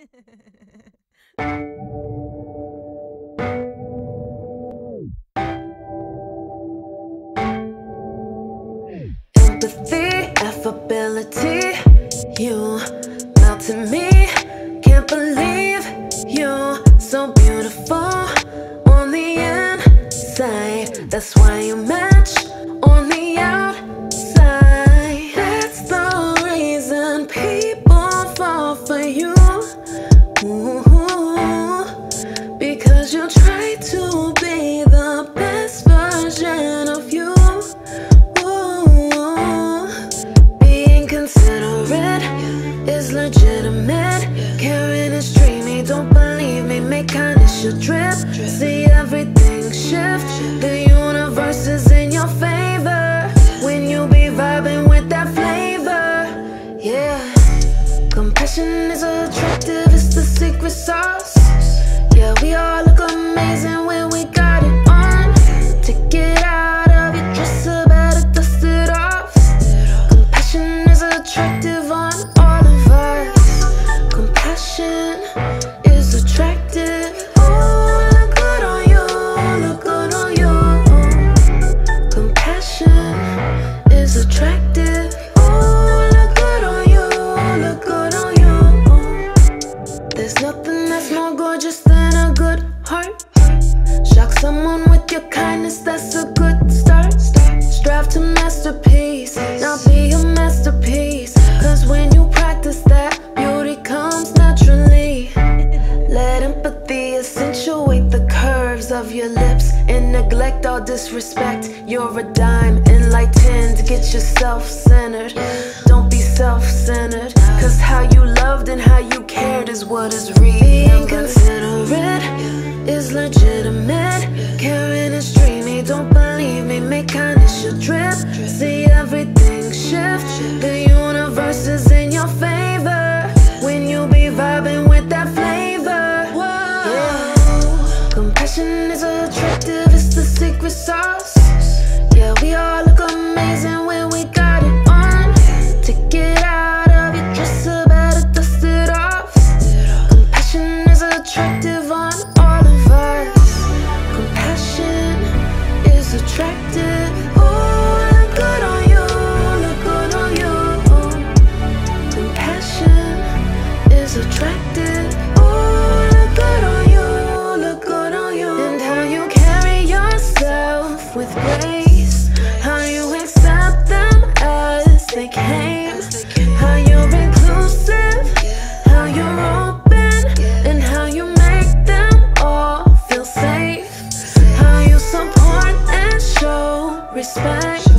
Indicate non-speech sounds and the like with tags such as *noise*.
*laughs* Empathy, affability, you melt to me. Can't believe you're so beautiful on the inside. That's why you match. Because you try to be the best version of you. Being considerate is legitimate. Caring is dreaming. don't believe me, make kindness your drip. See everything shift, the universe is in your favor. When you be vibing with that flavor, yeah. Compassion is attractive. of your lips and neglect all disrespect. You're a dime, enlightened, get yourself centered. Don't be self centered, cause how you loved and how you cared is what is are attractive, it's the secret sauce. Yeah, we all spot.